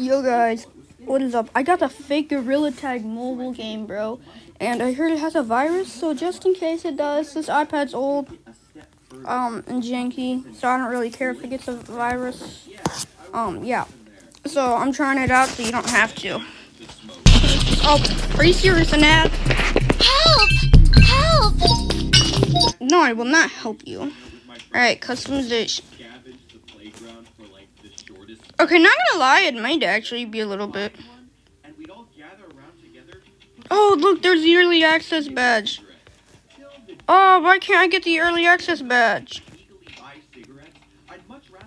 Yo guys, what is up? I got the fake Gorilla Tag mobile game, bro. And I heard it has a virus, so just in case it does, this iPad's old um and janky, so I don't really care if it gets a virus. Um, yeah. So I'm trying it out so you don't have to. Oh, are you serious, an ad? Help! Help! No, I will not help you. Alright, customization. Okay, not gonna lie, it might actually be a little bit. Oh, look, there's the early access badge. Oh, why can't I get the early access badge?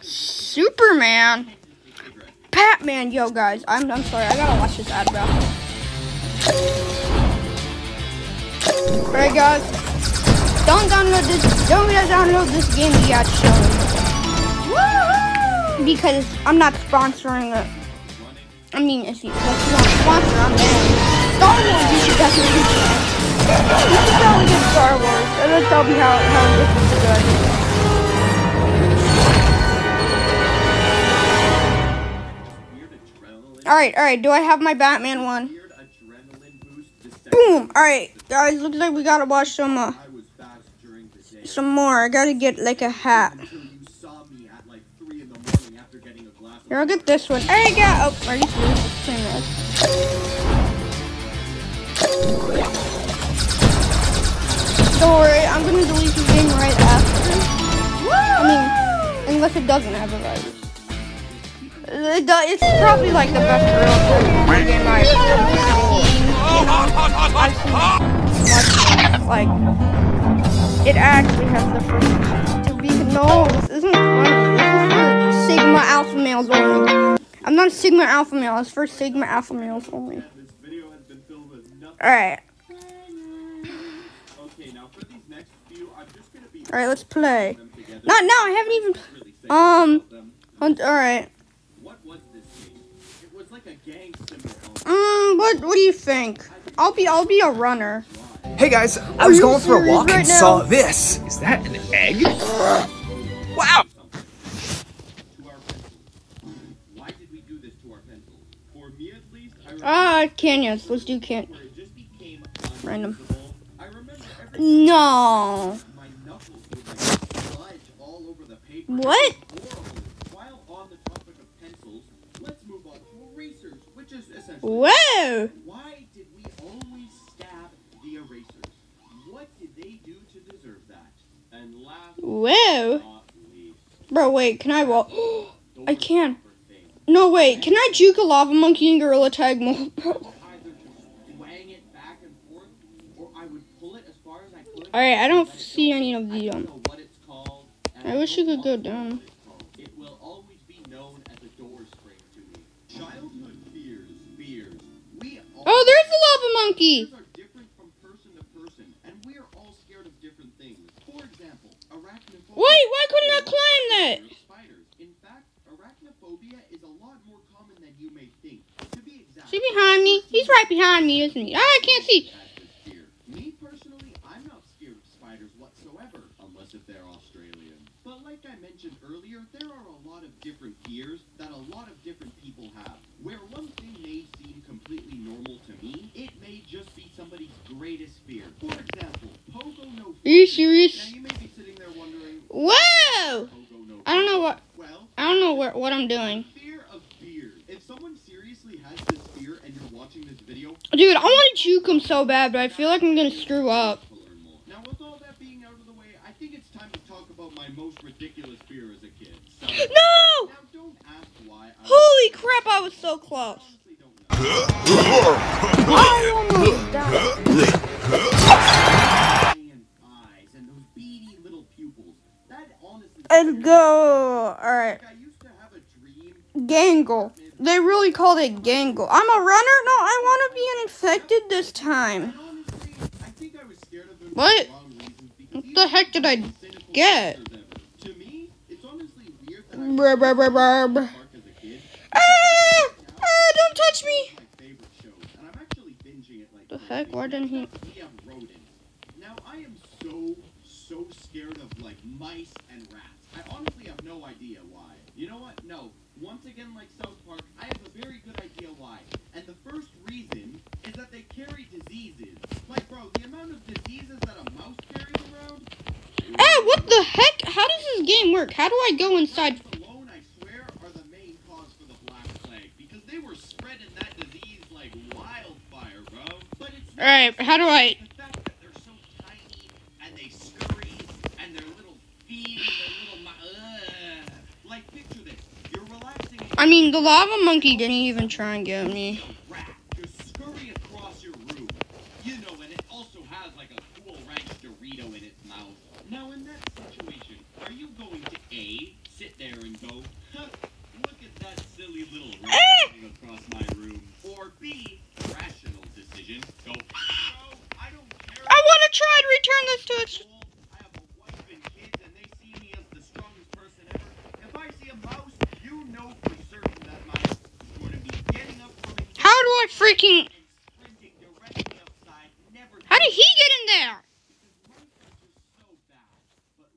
Superman. Batman, yo, guys, I'm, I'm sorry, I gotta watch this ad, bro. Alright, guys, don't download this, don't download this game yet, show because I'm not sponsoring it. I mean, if you, if you want to sponsor, I'm there. Star Wars, you should definitely do that. You should probably get Star Wars, and then tell me how, how this is good. Alright, alright, do I have my Batman one? Boom! Alright, guys, looks like we gotta watch some, uh, some more. I gotta get, like, a hat. Here, I'll get this one. There you go. Oh, you serious? Don't worry, I'm gonna delete the game right after. I mean, unless it doesn't have a virus. It does, it's probably like the best real game I've seen. Like, it actually has the first. I'm not Sigma Alpha male. It's for Sigma Alpha males only. All right. All right, let's play. Not now. I haven't even. Um. All right. Um. What What do you think? I'll be I'll be a runner. Hey guys, I was going for a walk right and now? saw this. Is that an egg? Wow! Why did we do this to our pencils? For me at least, I remember Ah, canyons. Let's do can. where it just became Random. unusable. I remember every No. my knuckles would like sludge all over the paper. What? Horrible. While on the topic of Ah, pencils, let's do can. Random. No. What? Whoa. why did we always stab the erasers? What did they do to deserve that? And last Whoa. but not least, Bro, wait. Can I walk? I can. No, wait. Can I juke a lava monkey and gorilla tag forth, or I don't see any of the um. I wish you could go down. what it's called. It will always be known as a door spring to me. Childhood fears, fears. We all Oh, there's the lava monkey. fears are different from person to person, and we are all scared of different things. For example, arachnophobia. Wait, why couldn't I climb that? Fear of Spiders. In fact, arachnophobia is a lot more common than you may think. To be exact. See behind me? He's right behind me, isn't he? Ah, I can't see. As this fear. Me personally, I'm not scared of spiders whatsoever, unless if they're Australian. But like I mentioned earlier, there are a lot of different fears that a lot of different people have. Where one thing may seem completely normal to me, it may just be somebody's greatest fear. For example, pogo no. Are you Now serious? you may be sitting there wondering, Whoa! pogo no. I don't know what. Well, I don't know what what I'm doing. fear of fears. If someone seriously has this fear and you're watching this video, Dude, I want to juke him so bad, but I feel like I'm gonna screw up. to learn more. Now, with all that being out of the way, I think it's time to talk about my most ridiculous fear as a kid. So, No! now don't ask why. I Holy crap! I was so close. honestly don't know. I almost died. And those beady little pupils. That honestly. Let's go. All right, Like, I used to have a dream. Gangle. They really called it Gangle. I'm a runner. No, I want to be an infected this time. And honestly, I think I was scared of them What? the wrong reasons because What the heck did I the most cynical get? monsters ever. To me, it's honestly weird Brr, brr, brr, brr, brr. Park as a kid. Ah! Ah! Don't touch me. my favorite shows, and I'm actually binging it like The heck? Why didn't he? We have rodents. Now I am so so scared of like mice and rats. I honestly have no idea why. You know what? No. Once again, like South Park, I have a very good How do I go inside? alone, I swear, are the main cause for the Black Plague because they were spreading that disease like wildfire, bro. But it's Alright, how do I? the fact that they're so tiny and they scurry and their little feet and their little mou- Like, picture this. You're relaxing I mean, the lava monkey didn't even try and get me. a rat just scurry across your room. You know, and it also has like a cool ranch Dorito in its mouth. Now, in that situation, are you going to A, sit there and go, huh, look at that silly little rat running across my room? Or B, rational decision, go, no, I don't care. I want to try to return this to its. old, I have a wife and kids, and they see me as the strongest person ever. If I see a mouse, you know for certain that mouse is going to be getting up from its How do I freaking? and sprinting directly outside, never How did he get in there? because mice are just so bad. But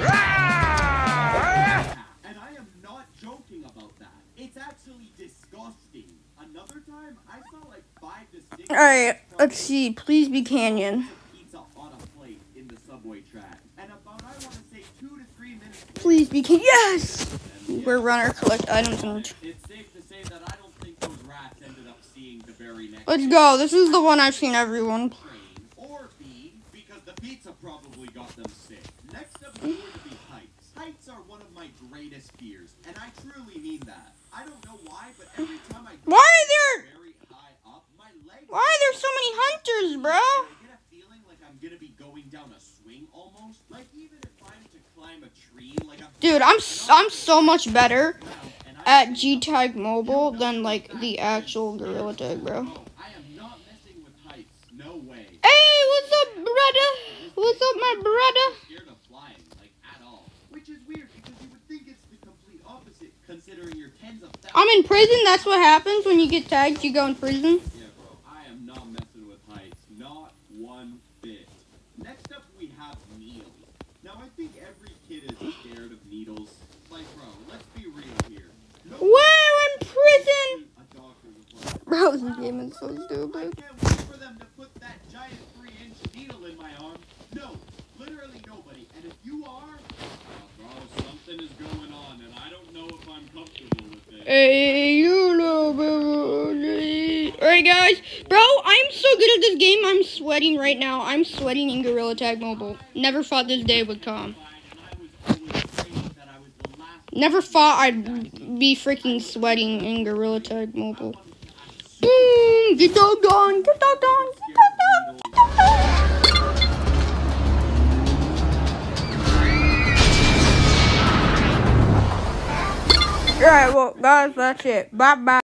rats and I am not joking about that. It's actually disgusting. Another time, I saw like five to six. Alright, let's see. Please be Canyon. Pizza on a plate in the subway track, and about I want to say two to three minutes. Please be Canyon. Yes! We're runner collect items and. It's safe to say that I don't think those rats ended up seeing the very next. Let's go. This is the one I've seen everyone. or B, because the pizza probably got them sick. Next up is going to be heights. Heights are one of my greatest fears, and I truly mean that. I don't know why, but every time I go Why are there? very high up. Why are there so many hunters, bro? I get a feeling like I'm gonna be going down a swing almost. Like even Dude, I'm I'm so much better Now, and I at G Tag Mobile than like the actual Gorilla Tag, bro. I am not messing with heights. No way. Hey, what's up, brother? What's up, my brother? scared of flying, like at all. Which is weird because you would think it's the complete opposite, considering you're tens of thousands. I'm in prison. That's what happens when you get tagged. You go in prison. Yeah, bro. I am not messing with heights. Not one bit. Next up, we have needles. Now, I think every kid is scared of needles. Like, bro, let's be real here. No Where in prison? a doctor's appointment. Bro, this game is so I stupid. can't wait for them to put that giant three-inch needle in my arm. No, literally nobody. And if you are, uh, bro, something is going on, and I don't know if I'm comfortable with it. Hey, you know, baby. Alright, guys. Bro, I'm so good at this game. I'm sweating right now. I'm sweating in Gorilla Tag Mobile. Never thought this day would come. Never thought I'd be freaking sweating in Gorilla Tag Mobile. Boom! Get dogged on! Get dogged on! Get dogged on! Get dogged on! Alright, well, guys, that's it. Bye bye.